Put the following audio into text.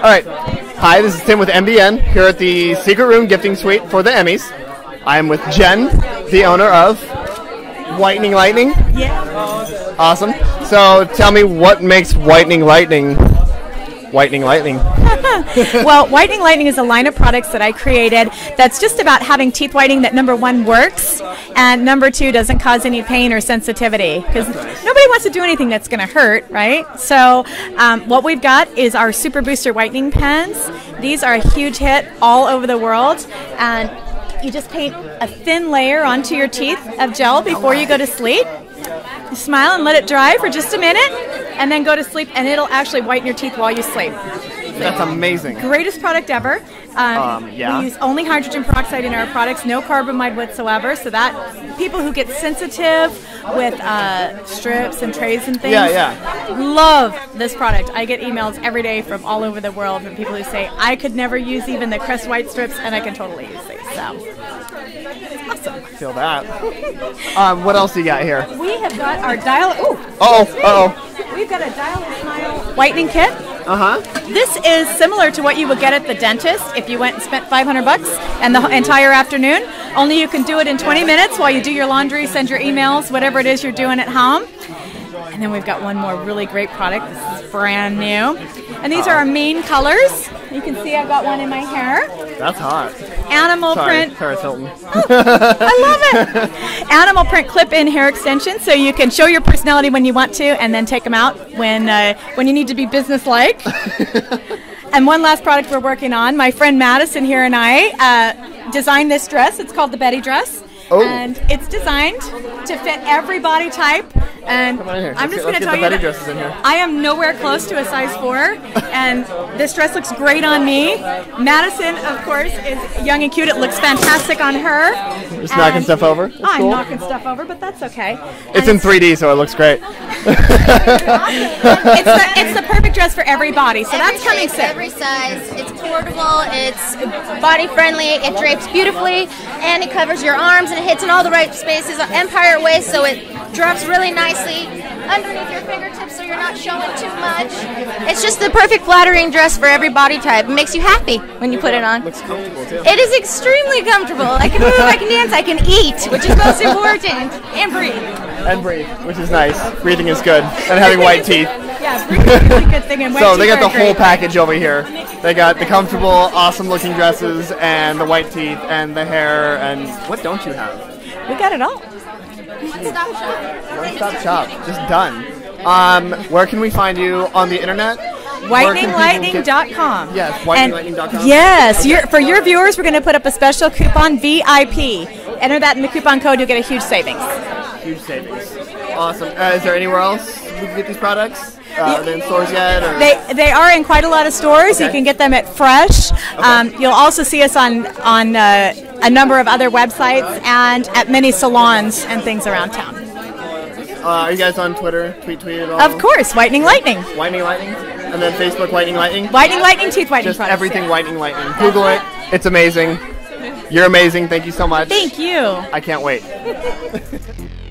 All right. Hi, this is Tim with MBN here at the Secret Room Gifting Suite for the Emmys. I am with Jen, the owner of Whitening Lightning. Yeah. Awesome. So tell me what makes Whitening Lightning Whitening Lightning. well, Whitening Lightning is a line of products that I created that's just about having teeth whitening that number one works and number two doesn't cause any pain or sensitivity because nobody wants to do anything that's going to hurt, right? So, um, what we've got is our Super Booster Whitening Pens. These are a huge hit all over the world and you just paint a thin layer onto your teeth of gel before you go to sleep. You smile and let it dry for just a minute, and then go to sleep, and it'll actually whiten your teeth while you sleep. That's amazing. Greatest product ever. Um, Um, yeah. We use only hydrogen peroxide in our products, no carbamide whatsoever. So that people who get sensitive with uh, strips and trays and things, Yeah, yeah. love this product. I get emails every day from all over the world from people who say I could never use even the Crest White strips, and I can totally use these. So awesome. Feel that. Um, what else do you got here? We have got our dial. Oh, oh. we've got a dial and smile whitening kit. Uh huh. This is similar to what you would get at the dentist if you went and spent 500 bucks and the entire afternoon. Only you can do it in 20 minutes while you do your laundry, send your emails, whatever it is you're doing at home. And then we've got one more really great product. This is brand new. And these are our main colors. You can see I've got one in my hair. That's hot. Animal Sorry, print Paris Hilton. Oh, I love it. Animal print clip-in hair extension, so you can show your personality when you want to, and then take them out when uh, when you need to be businesslike. and one last product we're working on. My friend Madison here and I uh, designed this dress. It's called the Betty dress. Oh. And it's designed to fit every body type. And Come on in here. I'm Let's just going to tell the you that dresses in here. I am nowhere close to a size four, and this dress looks great on me. Madison, of course, is young and cute. It looks fantastic on her. Just knocking stuff over. That's I'm cool. knocking stuff over, but that's okay. It's And in 3D, so it looks great. It's the, it's the perfect dress for every body, so every that's coming shape, soon. Every size. It's portable. It's body friendly. It drapes beautifully, and it covers your arms, and it hits in all the right spaces. Empire waist, so it drops really nicely underneath your fingertips, so you're not showing too much. It's just the perfect flattering dress for every body type. It makes you happy when you put it on. Looks comfortable too. It is extremely comfortable. I can move, I can dance, I can eat, which is most important, and breathe. and breathe, which is nice. Breathing is good, and having white teeth. Yeah, breathing really good thing. And So they got the whole great. package over here. They got the comfortable, awesome-looking dresses, and the white teeth, and the hair, and what don't you have? We got it all. One-stop shop. One-stop shop, just done. Um, where can we find you on the internet? Where can people get- WhiteningLightning.com. Yes, And- whiteninglightning.com. Yes, your, for your viewers, we're going to put up a special coupon VIP. Enter that in the coupon code, you'll get a huge savings. Huge savings. Awesome. Uh, is there anywhere else we can get these products? Uh, are they in stores yet? Or? They, they are in quite a lot of stores. You can get them at Fresh. Um, you'll also see us on on uh, a number of other websites and at many salons and things around town. Uh, are you guys on Twitter? Tweet, tweet at all? Of course, Whitening Lightning, Whitening Lightning, and then Facebook Whitening Lightning. Whitening Lightning, Teeth Whitening Just products. everything Whitening Lightning. Google it. It's amazing. You're amazing. Thank you so much. Thank you. I can't wait.